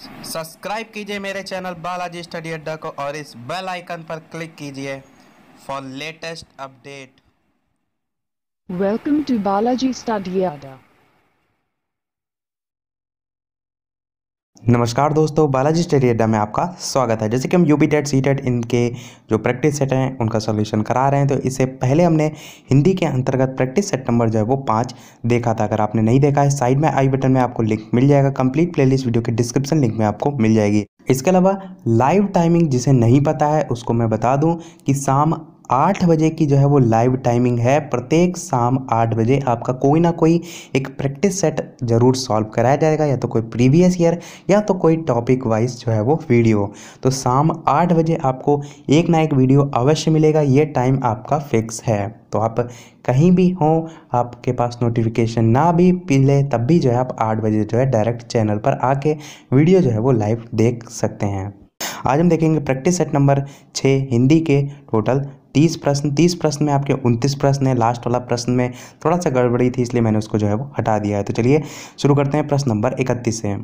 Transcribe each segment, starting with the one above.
Subscribe कीजिए मेरे channel Balaji study अड्डा को और इस बेल आइकन पर क्लिक कीजिए for latest update welcome to Balaji study Studiada. नमस्कार दोस्तों, बालाजी स्टडी अड्डा में आपका स्वागत है। जैसे कि हम यूपी टेट सी टेट इनके जो प्रैक्टिस सेट हैं, उनका सॉल्यूशन करा रहे हैं। तो इससे पहले हमने हिंदी के अंतर्गत प्रैक्टिस सेट नंबर जो है, वो पाँच देखा था। अगर आपने नहीं देखा है, साइड में आई बटन में आपको लिंक मिल जाएगा। कंप्लीट प्लेलिस्ट वीडियो के डिस्क्रिप्शन लिंक में आपको मिल जाएगी। इसके अलावा लाइव टाइमिंग जिसे नहीं पता है, उसको मैं बता दूँ कि शाम आठ बजे की जो है वो लाइव टाइमिंग है। प्रत्येक शाम आठ बजे आपका कोई ना कोई एक प्रैक्टिस सेट ज़रूर सॉल्व कराया जाएगा, या तो कोई प्रीवियस ईयर या तो कोई टॉपिक वाइज जो है वो वीडियो तो शाम आठ बजे आपको एक ना एक वीडियो अवश्य मिलेगा, ये टाइम आपका फिक्स है। तो आप कहीं भी हों, आपके पास नोटिफिकेशन ना भी मिले, तब भी जो है आप आठ बजे जो है डायरेक्ट चैनल पर आके वीडियो जो है वो लाइव देख सकते हैं। आज हम देखेंगे प्रैक्टिस सेट नंबर छः हिंदी के टोटल तीस प्रश्न तीस प्रश्न में आपके उनतीस प्रश्न है लास्ट वाला प्रश्न में थोड़ा सा गड़बड़ी थी, इसलिए मैंने उसको जो है वो हटा दिया है। तो चलिए, शुरू करते हैं प्रश्न नंबर इकतीस से।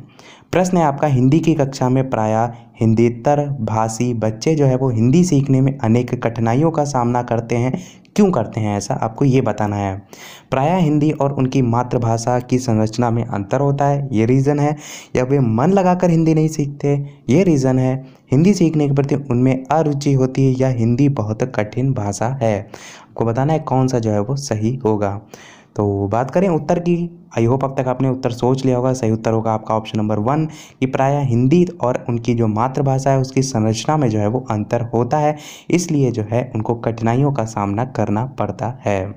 प्रश्न है आपका, हिंदी की कक्षा में प्रायः हिंदीतर भाषी बच्चे जो है वो हिंदी सीखने में अनेक कठिनाइयों का सामना करते हैं। क्यों करते हैं ऐसा? आपको ये बताना है। प्रायः हिंदी और उनकी मातृभाषा की संरचना में अंतर होता है। ये रीज़न है। या वे मन लगाकर हिंदी नहीं सीखते? ये रीज़न है। हिंदी सीखने के प्रति उनमें अरुचि होती है, या हिंदी बहुत कठिन भाषा है। आपको बताना है कौन सा जो है वो सही होगा। तो बात करें उत्तर की। आई होप अब तक आपने उत्तर सोच लिया होगा। सही उत्तर होगा आपका ऑप्शन नंबर वन, कि प्रायः हिंदी और उनकी जो मातृभाषा है, उसकी संरचना में जो है वो अंतर होता है। इसलिए जो है उनको कठिनाइयों का सामना करना पड़ता है।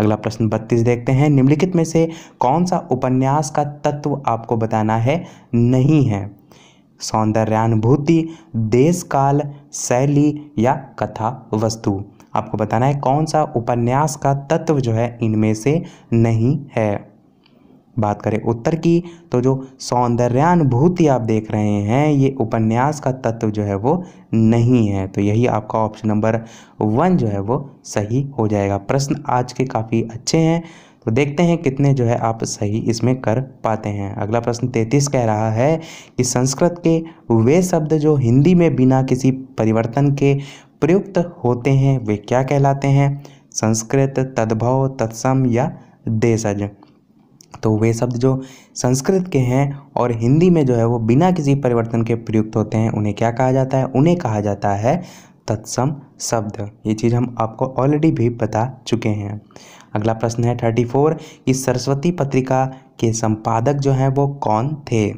अगला प्रश्न बत्तीस देखते हैं। निम्नलिखित में से कौन सा उपन्यास का तत्व आपको बताना है? नहीं है। सौंदर्यानुभूति देश काल शैली या कथा वस्तु आपको बताना है कौन सा उपन्यास का तत्व जो है इनमें से नहीं है। बात करें उत्तर की तो जो सौंदर्यानुभूति आप देख रहे हैं, ये उपन्यास का तत्व जो है वो नहीं है। तो यही आपका ऑप्शन नंबर वन जो है वो सही हो जाएगा। प्रश्न आज के काफ़ी अच्छे हैं। तो देखते हैं कितने जो है आप सही इसमें कर पाते हैं। अगला प्रश्न तैंतीस कह रहा है कि संस्कृत के वे शब्द जो हिंदी में बिना किसी परिवर्तन के प्रयुक्त होते हैं, वे क्या कहलाते हैं? संस्कृत तद्भव, तत्सम या देशज। तो वे शब्द जो संस्कृत के हैं और हिंदी में जो है वो बिना किसी परिवर्तन के प्रयुक्त होते हैं, उन्हें क्या कहा जाता है? उन्हें कहा जाता है तत्सम शब्द। ये चीज़ हम आपको ऑलरेडी भी बता चुके हैं। अगला प्रश्न है थर्टी फोर कि सरस्वती पत्रिका के संपादक जो हैं वो कौन थे?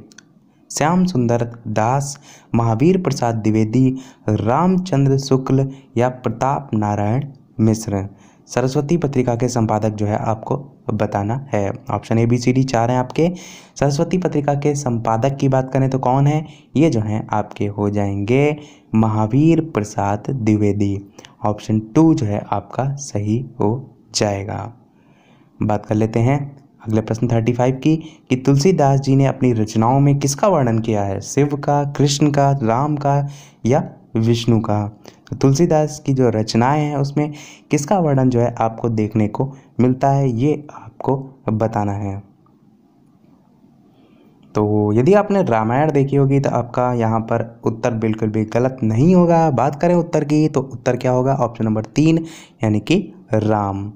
श्याम सुंदर दास, महावीर प्रसाद द्विवेदी, रामचंद्र शुक्ल या प्रताप नारायण मिश्र? सरस्वती पत्रिका के संपादक जो है आपको बताना है। Option A, B, C, D, चार हैं आपके। सरस्वती पत्रिका के संपादक की बात करें तो कौन है? ये जो हैं आपके हो जाएँगे महावीर प्रसाद द्विवेदी। ऑप्शन टू जो है आपका सही हो जाएगा। बात कर लेते हैं अगले प्रश्न थर्टी फाइव की, कि तुलसीदास जी ने अपनी रचनाओं में किसका वर्णन किया है? शिव का, कृष्ण का, राम का या विष्णु का? तो तुलसीदास की जो रचनाएँ हैं, उसमें किसका वर्णन जो है आपको देखने को मिलता है, ये आपको बताना है। तो यदि आपने रामायण देखी होगी तो आपका यहाँ पर उत्तर बिल्कुल भी गलत नहीं होगा। बात करें उत्तर की तो उत्तर क्या होगा? ऑप्शन नंबर तीन, यानी कि राम।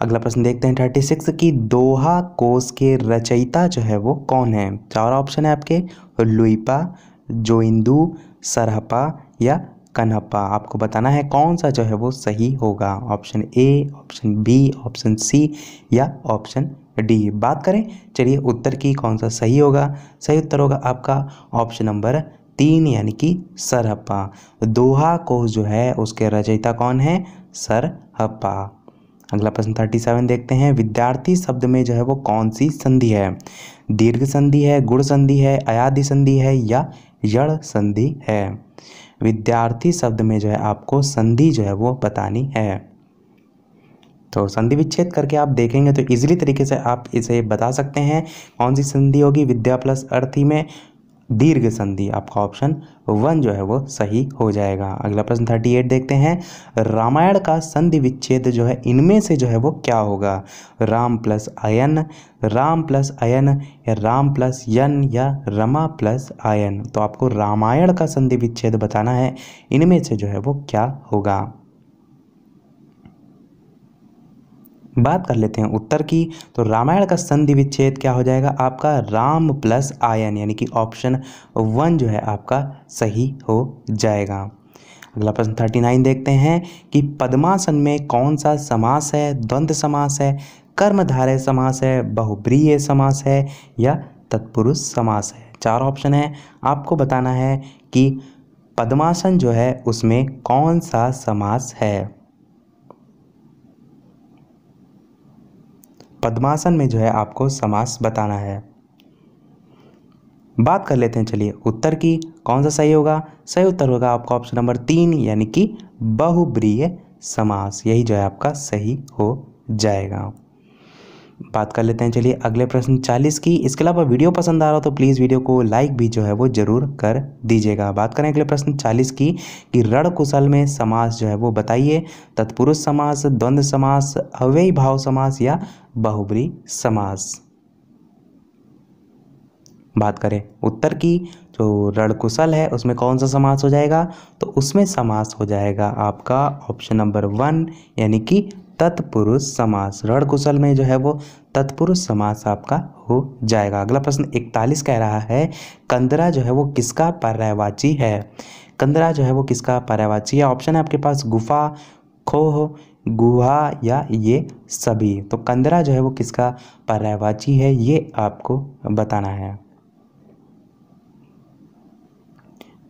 अगला प्रश्न देखते हैं थर्टी सिक्स की दोहा कोस के रचयिता जो है वो कौन है? चार ऑप्शन है आपके, लुईपा, जोइंदू, सरहपा या कन्हप्पा। आपको बताना है कौन सा जो है वो सही होगा। Option A option B option C या ऑप्शन डी बात करें, चलिए उत्तर की कौन सा सही होगा? सही उत्तर होगा आपका ऑप्शन नंबर तीन यानी कि सरहप्पा। दोहा कोस जो है उसके रचयिता कौन है? सरहप्पा। अगला प्रश्न थर्टी सेवन देखते हैं। विद्यार्थी शब्द में जो है वो कौन सी संधि है? दीर्घ संधि है, गुण संधि है अयाधि संधि है या यड़ संधि है? विद्यार्थी शब्द में जो है आपको संधि जो है वो बतानी है। तो संधि विच्छेद करके आप देखेंगे तो इजीली तरीके से आप इसे बता सकते हैं। कौन सी संधि होगी? विद्या प्लस अर्थी में। दीर्घ संधि, आपका ऑप्शन वन जो है वो सही हो जाएगा। अगला प्रश्न थर्टी एट देखते हैं। रामायण का संधि विच्छेद जो है, इनमें से जो है वो क्या होगा? राम प्लस अयन, राम प्लस अयन, या राम प्लस यन, या रमा प्लस आयन तो आपको रामायण का संधि विच्छेद बताना है। इनमें से जो है वो क्या होगा? बात कर लेते हैं उत्तर की। तो रामायण का संधि विच्छेद क्या हो जाएगा? आपका राम प्लस आयन, यानी कि ऑप्शन वन जो है आपका सही हो जाएगा। अगला प्रश्न थर्टी नाइन देखते हैं कि पद्मासन में कौन सा समास है? द्वंद्व समास है, कर्मधारय समास है, बहुब्रीय समास है या तत्पुरुष समास है? चार ऑप्शन है। आपको बताना है कि पद्मासन जो है उसमें कौन सा समास है? पद्मासन में जो है आपको समास बताना है। बात कर लेते हैं, चलिए उत्तर की। कौन सा सही होगा? सही उत्तर होगा आपका ऑप्शन नंबर तीन, यानी कि बहुब्रीय समास। यही जो है आपका सही हो जाएगा। बात कर लेते हैं, चलिए अगले प्रश्न चालीस की। इसके अलावा वीडियो पसंद आ रहा हो तो प्लीज़ वीडियो को लाइक भी जो है वो ज़रूर कर दीजिएगा। बात करें अगले प्रश्न चालीस की कि रण कुशल में समास जो है वो बताइए। तत्पुरुष समास, द्वंद्व समास, अव्ययी भाव समास या बहुबरी समास? बात करें उत्तर की, जो रणकुशल है, उसमें कौन सा समास हो जाएगा? तो उसमें समास हो जाएगा आपका ऑप्शन नंबर वन यानी कि तत्पुरुष समास। रण कुशल में जो है वो तत्पुरुष समास आपका हो जाएगा। अगला प्रश्न इकतालीस कह रहा है, कंदरा जो है वो किसका पर्यायवाची है? कंदरा जो है वो किसका पर्यायवाची है? ऑप्शन है आपके पास गुफा, खोह, गुहा या ये सभी। तो कंदरा जो है वो किसका पर्यायवाची है, ये आपको बताना है।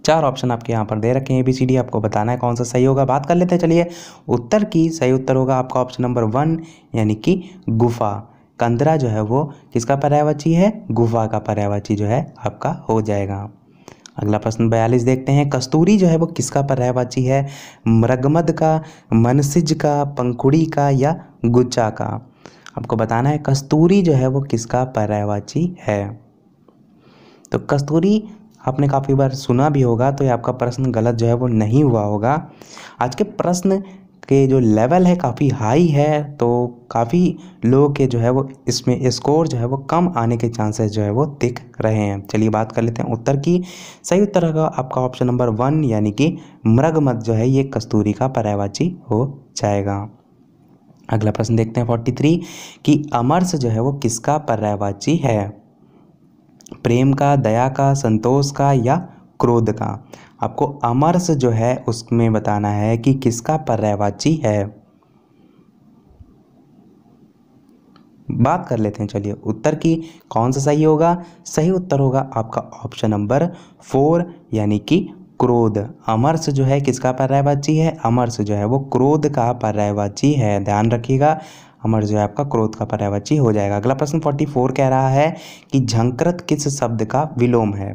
चार ऑप्शन आपके यहाँ पर दे रखे हैं ए बी सी डी आपको बताना है कौन सा सही होगा। बात कर लेते हैं, चलिए। उत्तर की सही उत्तर होगा आपका ऑप्शन नंबर वन यानी कि गुफा। कंदरा जो है वो किसका पर्यायवाची है? गुफा का पर्यायवाची जो है आपका हो जाएगा। अगला प्रश्न बयालीस देखते हैं। कस्तूरी जो है वो किसका पर्यायवाची है? मृगमद का, मनसिज का, पंखुड़ी का या गुच्चा का? आपको बताना है कस्तूरी जो है वो किसका पर्यायवाची है। तो कस्तूरी आपने काफ़ी बार सुना भी होगा तो ये आपका प्रश्न गलत जो है वो नहीं हुआ होगा। आज के प्रश्न के जो लेवल है काफ़ी हाई है तो काफ़ी लोगों के जो है वो इसमें स्कोर जो है वो कम आने के चांसेस जो है वो दिख रहे हैं। चलिए बात कर लेते हैं उत्तर की। सही उत्तर होगा आपका ऑप्शन नंबर वन यानी कि मृगमत जो है ये कस्तूरी का पर्यावाची हो जाएगा। अगला प्रश्न देखते हैं फोर्टी थ्री कि अमरस जो है वो किसका पर्यावाची है? प्रेम का, दया का, संतोष का या क्रोध का। आपको अमरस जो है, उसमें बताना है कि किसका पर्यायवाची है। बात कर लेते हैं, चलिए। उत्तर की कौन सा सही होगा? सही उत्तर होगा आपका ऑप्शन नंबर फोर यानी कि क्रोध। अमरस जो है, किसका पर्यायवाची है? अमरस जो है, वो क्रोध का पर्यायवाची है। ध्यान रखिएगा। अमर जो है आपका क्रोध का पर्यावाची हो जाएगा। अगला प्रश्न फोर्टी फोर कह रहा है कि झंकृत किस शब्द का विलोम है?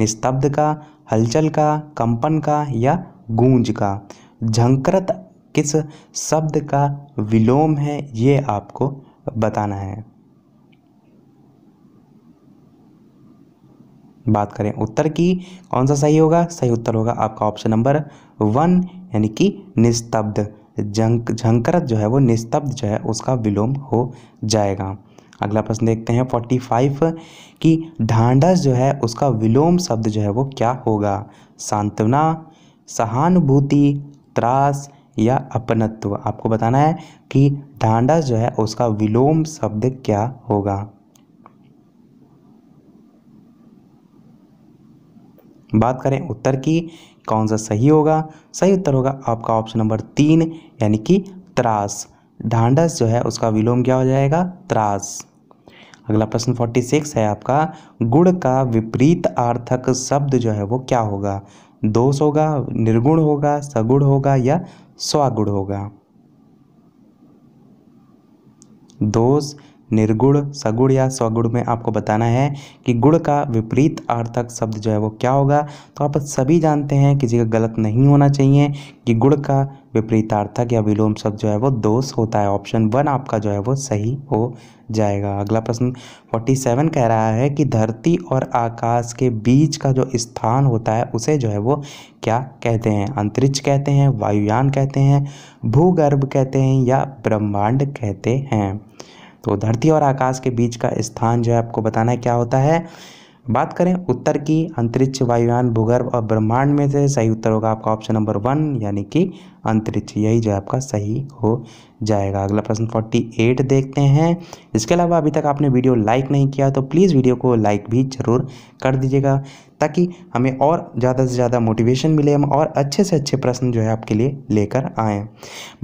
निस्तब्ध का, हलचल का, कंपन का या गूंज का? झंकृत किस शब्द का विलोम है, ये आपको बताना है। बात करें उत्तर की, कौन सा सही होगा? सही उत्तर होगा आपका ऑप्शन नंबर वन यानी कि निस्तब्ध। झंक झंकरत जो है, वो निस्तब्ध जो है, उसका विलोम हो जाएगा। अगला प्रश्न देखते हैं फोर्टी फाइव कि ढांढस जो है, उसका विलोम शब्द जो है, वो क्या होगा? सांत्वना, सहानुभूति, त्रास या अपनत्व? आपको बताना है कि ढांढस जो है, उसका विलोम शब्द क्या होगा? बात करें उत्तर की कौन सा सही होगा? सही उत्तर होगा आपका ऑप्शन नंबर तीन, यानी कि त्रास। ढांढस जो है, उसका विलोम क्या हो जाएगा? त्रास। अगला प्रश्न फोर्टी सिक्स है आपका। गुण का विपरीत आर्थक शब्द जो है, वो क्या होगा? दोष होगा, निर्गुण होगा, सगुण होगा या स्वागुण होगा? दोष निर्गुण, सगुण या स्वगुण में आपको बताना है कि गुण का विपरीत अर्थक शब्द जो है वो क्या होगा। तो आप सभी जानते हैं किसी का गलत नहीं होना चाहिए कि गुण का विपरीतार्थक या विलोम शब्द जो है वो दोष होता है। ऑप्शन वन आपका जो है वो सही हो जाएगा। अगला प्रश्न फोर्टी सेवन कह रहा है कि धरती और आकाश के बीच का जो स्थान होता है उसे जो है वो क्या कहते हैं? अंतरिक्ष कहते हैं, वायुयान कहते हैं, भूगर्भ कहते हैं या ब्रह्मांड कहते हैं। तो धरती और आकाश के बीच का स्थान जो है आपको बताना है क्या होता है। बात करें उत्तर की, अंतरिक्ष वायुयान, भूगर्भ और ब्रह्मांड में से सही उत्तर होगा आपका ऑप्शन नंबर वन यानी कि अंतरिक्ष, यही जो है आपका सही हो जाएगा। अगला प्रश्न फोर्टी एट देखते हैं। इसके अलावा अभी तक आपने वीडियो लाइक नहीं किया तो प्लीज़ वीडियो को लाइक भी ज़रूर कर दीजिएगा, ताकि हमें और ज़्यादा से ज़्यादा मोटिवेशन मिले हम और अच्छे से अच्छे प्रश्न जो है आपके लिए लेकर आएँ।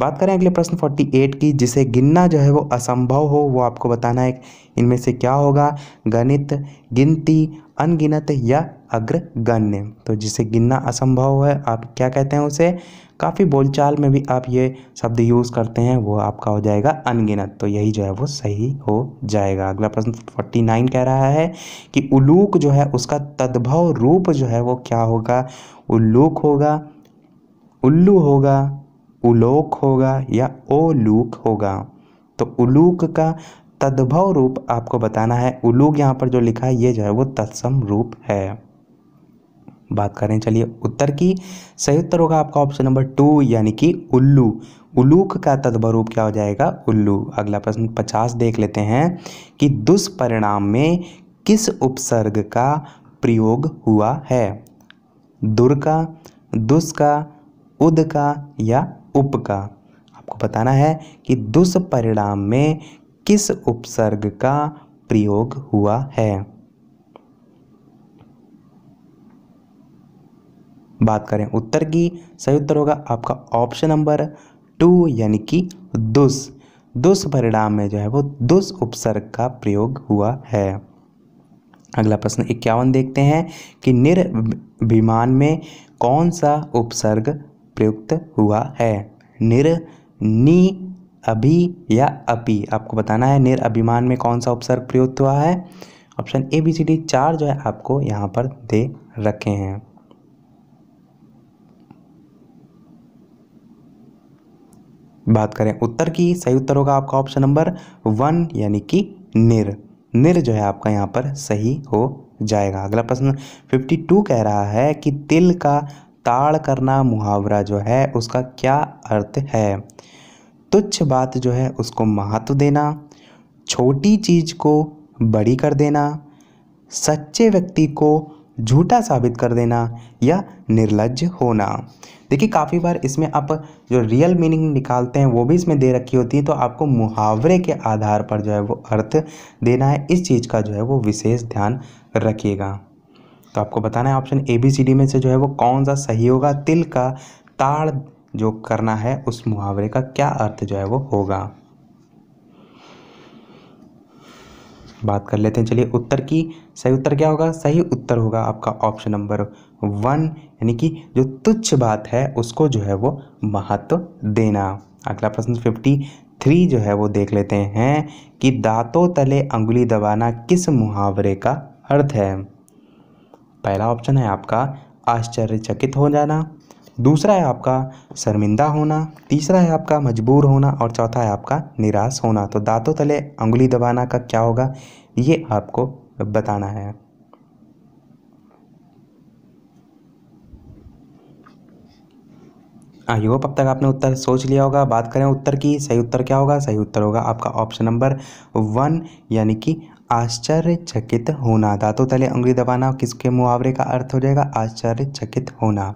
बात करें अगले प्रश्न फोर्टी एट की, जिसे गिनना जो है वो असंभव हो, वो आपको बताना है, इनमें से क्या होगा? गणित, गिनती, अनगिनत या अग्रगण्य। तो जिसे गिनना असंभव है, आप क्या कहते हैं उसे? काफ़ी बोलचाल में भी आप ये शब्द यूज़ करते हैं, वो आपका हो जाएगा अनगिनत। तो यही जो है वो सही हो जाएगा। अगला प्रश्न फोर्टी नाइन कह रहा है कि उलूक जो है, उसका तद्भव रूप जो है वो क्या होगा? उल्लूक होगा, उल्लू होगा, उलोक होगा या ओलूक होगा? तो उलूक का तद्भव रूप आपको बताना है। उलूक यहाँ पर जो लिखा है, ये जो है वो तत्सम रूप है। बात करें चलिए उत्तर की सही उत्तर होगा आपका ऑप्शन नंबर टू यानी कि उल्लू। उलूक का तद्भरूप क्या हो जाएगा? उल्लू। अगला प्रश्न पचास देख लेते हैं कि दुष्परिणाम में किस उपसर्ग का प्रयोग हुआ है? दुर का दुष् का, उद का या उप का? आपको बताना है कि दुष्परिणाम में किस उपसर्ग का प्रयोग हुआ है। बात करें उत्तर की, सही उत्तर होगा आपका ऑप्शन नंबर टू यानी कि दुस। दुस परिणाम में जो है वो दुस उपसर्ग का प्रयोग हुआ है। अगला प्रश्न, इक्यावन देखते हैं कि निर्विमान में कौन सा उपसर्ग प्रयुक्त हुआ है? निर, नी, अभी या अपि? आपको बताना है निर अभिमान में कौन सा उपसर्ग प्रयुक्त हुआ है। Option A B C D चार जो है आपको यहाँ पर दे रखे हैं। बात करें उत्तर की, सही उत्तर होगा आपका ऑप्शन नंबर वन यानी कि निर। निर जो है आपका यहाँ पर सही हो जाएगा। अगला प्रश्न फिफ्टी टू कह रहा है कि तिल का ताड़ करना मुहावरा जो है, उसका क्या अर्थ है? तुच्छ बात जो है, उसको महत्व देना, छोटी चीज़ को बड़ी कर देना, सच्चे व्यक्ति को झूठा साबित कर देना या निर्लज होना। देखिए, काफ़ी बार इसमें आप जो रियल मीनिंग निकालते हैं, वो भी इसमें दे रखी होती है तो आपको मुहावरे के आधार पर जो है वो अर्थ देना है। इस चीज़ का जो है वो विशेष ध्यान रखिएगा। तो आपको बताना है option A B C D में से जो है वो कौन सा सही होगा? तिल का ताड़ जो करना है, उस मुहावरे का क्या अर्थ जो है वो होगा? बात कर लेते हैं। चलिए, उत्तर की सही उत्तर क्या होगा? सही उत्तर होगा आपका ऑप्शन नंबर वन यानी कि जो तुच्छ बात है, उसको जो है वो महत्व देना। अगला प्रश्न फिफ्टी थ्री जो है वो देख लेते हैं कि दांतों तले अंगुली दबाना किस मुहावरे का अर्थ है? पहला ऑप्शन है आपका आश्चर्यचकित हो जाना। दूसरा है आपका शर्मिंदा होना, तीसरा है आपका मजबूर होना और चौथा है आपका निराश होना। तो दांतों तले उंगली दबाना का क्या होगा? ये आपको बताना है। आई होप अब तक आपने उत्तर सोच लिया होगा। बात करें उत्तर की, सही उत्तर क्या होगा? सही उत्तर होगा आपका ऑप्शन नंबर वन यानी कि आश्चर्यचकित होना। दांतों तले उंगली दबाना किसके मुहावरे का अर्थ हो जाएगा? आश्चर्यचकित होना।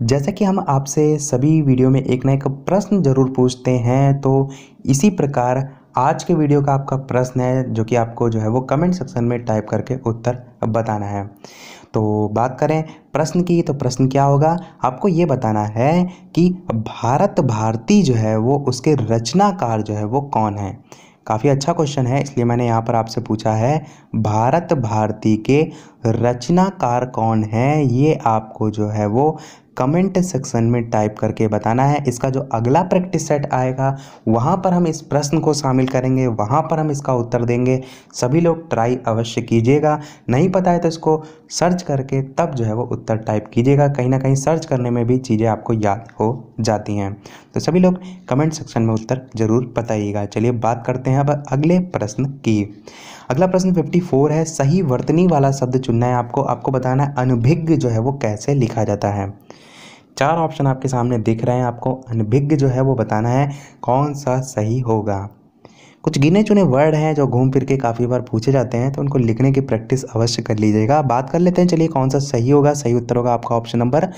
जैसा कि हम आपसे सभी वीडियो में एक ना एक प्रश्न ज़रूर पूछते हैं तो इसी प्रकार आज के वीडियो का आपका प्रश्न है, जो कि आपको जो है वो कमेंट सेक्शन में टाइप करके उत्तर बताना है। तो बात करें प्रश्न की तो प्रश्न क्या होगा? आपको ये बताना है कि भारत भारती जो है वो उसके रचनाकार जो है वो कौन है? काफ़ी अच्छा क्वेश्चन है, इसलिए मैंने यहाँ पर आपसे पूछा है, भारत भारती के रचनाकार कौन है? ये आपको जो है वो कमेंट सेक्शन में टाइप करके बताना है। इसका जो अगला प्रैक्टिस सेट आएगा, वहाँ पर हम इस प्रश्न को शामिल करेंगे, वहाँ पर हम इसका उत्तर देंगे। सभी लोग ट्राई अवश्य कीजिएगा। नहीं पता है तो इसको सर्च करके तब जो है वो उत्तर टाइप कीजिएगा। कहीं ना कहीं सर्च करने में भी चीज़ें आपको याद हो जाती हैं। तो सभी लोग कमेंट सेक्शन में उत्तर ज़रूर बताइएगा। चलिए बात करते हैं अब अगले प्रश्न की। अगला प्रश्न 54 है। सही वर्तनी वाला शब्द चुनना है आपको। आपको बताना है अनभिज्ञ जो है वो कैसे लिखा जाता है। चार ऑप्शन आपके सामने दिख रहे हैं, आपको अनभिज्ञ जो है वो बताना है, कौन सा सही होगा। कुछ गिने चुने वर्ड हैं जो घूम फिर के काफ़ी बार पूछे जाते हैं तो उनको लिखने की प्रैक्टिस अवश्य कर लीजिएगा। बात कर लेते हैं, चलिए कौन सा सही होगा, सही उत्तर होगा आपका ऑप्शन नंबर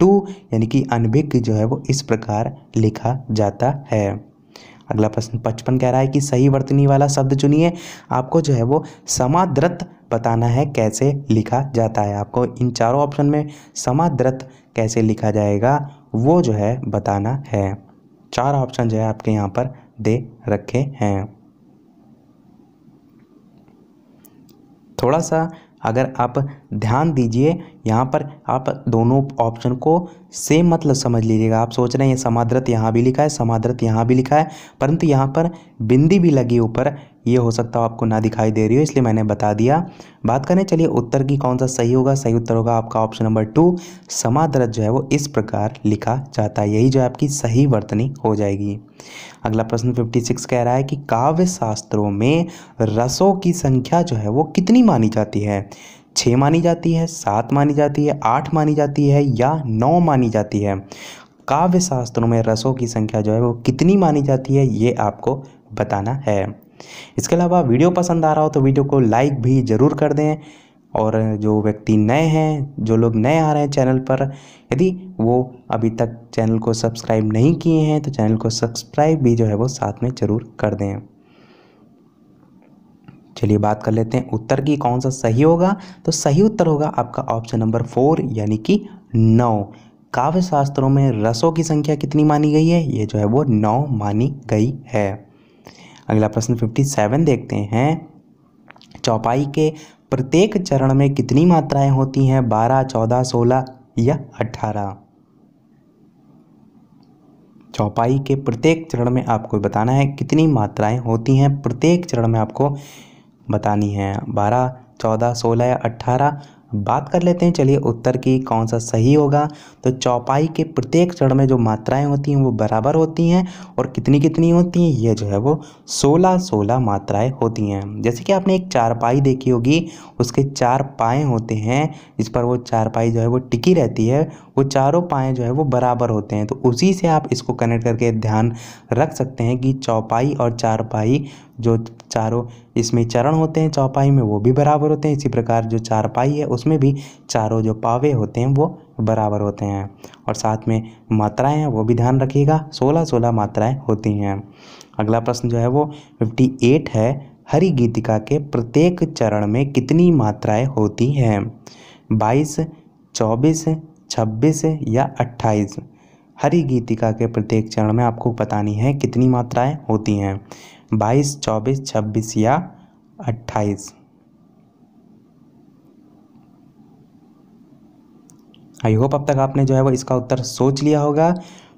टू यानी कि अनभिज्ञ जो है वो इस प्रकार लिखा जाता है। अगला प्रश्न, पचपन कह रहा है कि सही वर्तनी वाला शब्द चुनिए। आपको जो है वो समाद्रत बताना है कैसे लिखा जाता है। आपको इन चारों ऑप्शन में समाद्रत कैसे लिखा जाएगा, वो जो है बताना है। चार ऑप्शन जो है आपके यहाँ पर दे रखे हैं। थोड़ा सा अगर आप ध्यान दीजिए, यहाँ पर आप दोनों ऑप्शन को सेम मतलब समझ लीजिएगा। आप सोच रहे हैं समाद्रत यहाँ भी लिखा है समाद्रत यहाँ भी लिखा है, परंतु यहाँ पर बिंदी भी लगी ऊपर ये हो सकता है आपको ना दिखाई दे रही हो, इसलिए मैंने बता दिया। बात करें, चलिए उत्तर की कौन सा सही होगा? सही उत्तर होगा आपका ऑप्शन नंबर टू समाद्रत जो है वो इस प्रकार लिखा जाता है। यही जो आपकी सही वर्तनी हो जाएगी। अगला प्रश्न फिफ्टी सिक्स कह रहा है कि काव्य शास्त्रों में रसों की संख्या जो है वो कितनी मानी जाती है? छः मानी जाती है, सात मानी जाती है, आठ मानी जाती है या नौ मानी जाती है? काव्य शास्त्रों में रसों की संख्या जो है वो कितनी मानी जाती है, ये आपको बताना है। इसके अलावा वीडियो पसंद आ रहा हो तो वीडियो को लाइक भी ज़रूर कर दें। और जो व्यक्ति नए हैं, जो लोग नए आ रहे हैं चैनल पर, यदि वो अभी तक चैनल को सब्सक्राइब नहीं किए हैं तो चैनल को सब्सक्राइब भी जो है वो साथ में ज़रूर कर दें। चलिए बात कर लेते हैं उत्तर की, कौन सा सही होगा? तो सही उत्तर होगा आपका ऑप्शन नंबर फोर यानी कि नौ। काव्य शास्त्रों में रसों की संख्या कितनी मानी गई है? ये जो है वो नौ मानी गई है। अगला प्रश्न फिफ्टी सेवन देखते हैं। चौपाई के प्रत्येक चरण में कितनी मात्राएँ होती हैं? बारह, चौदह, सोलह या अठारह? चौपाई के प्रत्येक चरण में आपको बताना है कितनी मात्राएँ होती हैं। प्रत्येक चरण में आपको बतानी है। बारह, चौदह, सोलह या अट्ठारह बात कर लेते हैं, चलिए उत्तर की कौन सा सही होगा। तो चौपाई के प्रत्येक चरण में जो मात्राएँ होती हैं, वो बराबर होती हैं और कितनी कितनी होती हैं, ये जो है वो सोलह सोलह मात्राएँ होती हैं। जैसे कि आपने एक चारपाई देखी होगी, उसके चार पाए होते हैं जिस पर वो चारपाई जो है वो टिकी रहती है, वो चारों पाए जो है वो बराबर होते हैं। तो उसी से आप इसको कनेक्ट करके ध्यान रख सकते हैं कि चौपाई और चारपाई जो चारों इसमें चरण होते हैं, चौपाई में वो भी बराबर होते हैं। इसी प्रकार जो चारपाई है, उसमें भी चारों जो पावे होते हैं, वो बराबर होते हैं। और साथ में मात्राएँ हैं, वो भी ध्यान रखिएगा सोलह सोलह मात्राएँ होती हैं। अगला प्रश्न जो है वो फिफ्टी एट है, हरि गीतिका के प्रत्येक चरण में कितनी मात्राएँ होती हैं? बाईस, चौबीस, छब्बीस या अट्ठाईस? हरि गीतिका के प्रत्येक चरण में आपको बतानी है कितनी मात्राएँ होती हैं। बाईस, चौबीस, छब्बीस या अट्ठाईस। आई होप अब तक आपने जो है वो इसका उत्तर सोच लिया होगा।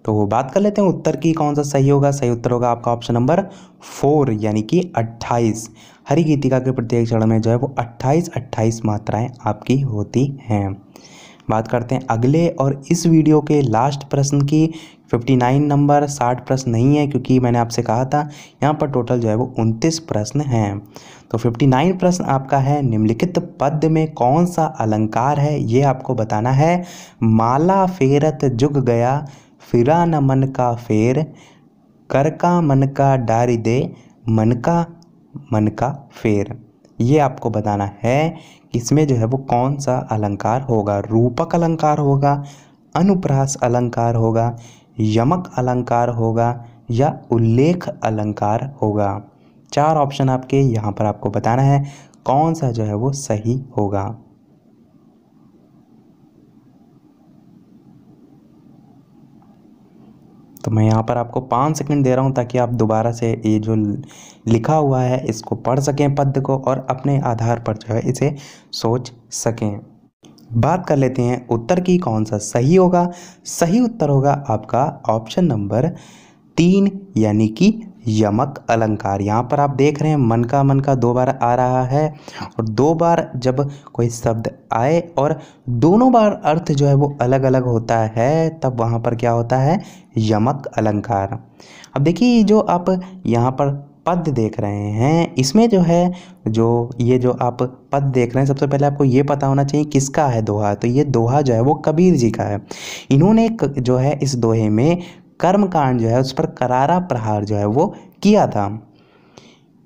तो वो बात कर लेते हैं उत्तर की, कौन सा सही होगा? सही उत्तर होगा आपका ऑप्शन नंबर फोर यानी कि अट्ठाईस। हरी गीतिका के प्रत्येक चरण में जो है वो अट्ठाईस अट्ठाईस मात्राएँ आपकी होती हैं। बात करते हैं अगले और इस वीडियो के लास्ट प्रश्न की। 59 नंबर 60 प्रश्न नहीं है क्योंकि मैंने आपसे कहा था, यहाँ पर टोटल जो है वो 29 प्रश्न हैं। तो 59 प्रश्न आपका है, निम्नलिखित पद में कौन सा अलंकार है? ये आपको बताना है, माला फेरत जुग गया, फिरा न मन का फेर, कर का मन का डारी दे, मन का मन का फेर। ये आपको बताना है इसमें जो है वो कौन सा अलंकार होगा? रूपक अलंकार होगा, अनुप्रास अलंकार होगा, यमक अलंकार होगा या उल्लेख अलंकार होगा। चार ऑप्शन आपके यहाँ पर आपको बताना है कौन सा जो है वो सही होगा। तो मैं यहाँ पर आपको पाँच सेकंड दे रहा हूँ ताकि आप दोबारा से ये जो लिखा हुआ है, इसको पढ़ सकें पद को और अपने आधार पर जो है इसे सोच सकें। बात कर लेते हैं, उत्तर की कौन सा सही होगा? सही उत्तर होगा आपका ऑप्शन नंबर तीन, यानी कि यमक अलंकार। यहाँ पर आप देख रहे हैं, मन का मन का दो बार आ रहा है और दो बार जब कोई शब्द आए और दोनों बार अर्थ जो है वो अलग अलग होता है, तब वहाँ पर क्या होता है? यमक अलंकार। अब देखिए, जो आप यहाँ पर पद देख रहे हैं, इसमें जो है, जो ये जो आप पद देख रहे हैं, सबसे पहले आपको ये पता होना चाहिए किसका है दोहा। तो ये दोहा जो है वो कबीर जी का है। इन्होंने जो है इस दोहे में कर्म कांड जो है, उस पर करारा प्रहार जो है, वो किया था।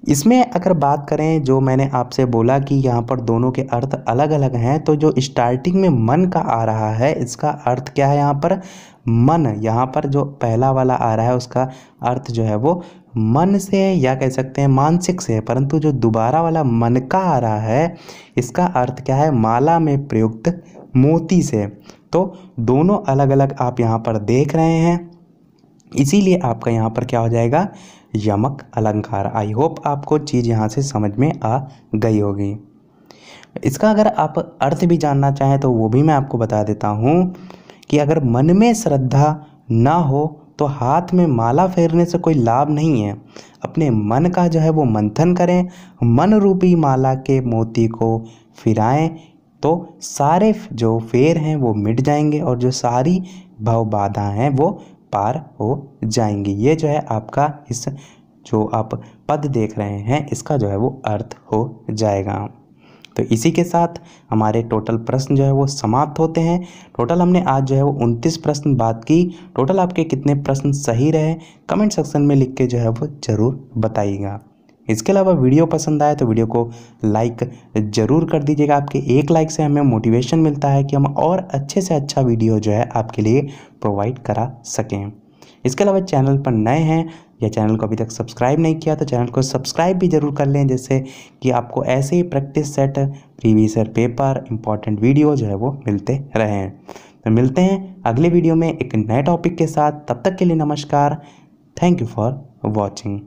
इसमें अगर बात करें, जो मैंने आपसे बोला कि यहाँ पर दोनों के अर्थ अलग अलग हैं तो जो स्टार्टिंग में मन का आ रहा है, इसका अर्थ क्या है यहाँ पर? मन। यहाँ पर जो पहला वाला आ रहा है, उसका अर्थ जो है, वो मन से या कह सकते हैं मानसिक से परंतु जो दोबारा वाला मन का आ रहा है, इसका अर्थ क्या है? माला में प्रयुक्त मोती से। तो दोनों अलग अलग आप यहाँ पर देख रहे हैं। इसीलिए आपका यहाँ पर क्या हो जाएगा? यमक अलंकार। आई होप आपको चीज़ यहाँ से समझ में आ गई होगी। इसका अगर आप अर्थ भी जानना चाहें तो वो भी मैं आपको बता देता हूँ कि अगर मन में श्रद्धा ना हो तो हाथ में माला फेरने से कोई लाभ नहीं है। अपने मन का जो है वो मंथन करें, मन रूपी माला के मोती को फिराएँ तो सारे जो फेर हैं वो मिट जाएँगे और जो सारी भव बाधा हैं वो पार हो जाएँगी। ये जो है आपका इस जो आप पद देख रहे हैं, इसका जो है वो अर्थ हो जाएगा। तो इसी के साथ हमारे टोटल प्रश्न जो है वो समाप्त होते हैं। टोटल हमने आज जो है वो उनतीस प्रश्न बात की। टोटल आपके कितने प्रश्न सही रहे, कमेंट सेक्शन में लिख के जो है वो ज़रूर बताइएगा। इसके अलावा वीडियो पसंद आए तो वीडियो को लाइक ज़रूर कर दीजिएगा। आपके एक लाइक से हमें मोटिवेशन मिलता है कि हम और अच्छे से अच्छा वीडियो जो है आपके लिए प्रोवाइड करा सकें। इसके अलावा चैनल पर नए हैं या चैनल को अभी तक सब्सक्राइब नहीं किया तो चैनल को सब्सक्राइब भी ज़रूर कर लें जैसे कि आपको ऐसे ही practice set, previous year paper, important video जो है वो मिलते रहें। तो मिलते हैं अगले वीडियो में एक नए टॉपिक के साथ। तब तक के लिए नमस्कार। Thank you for watching.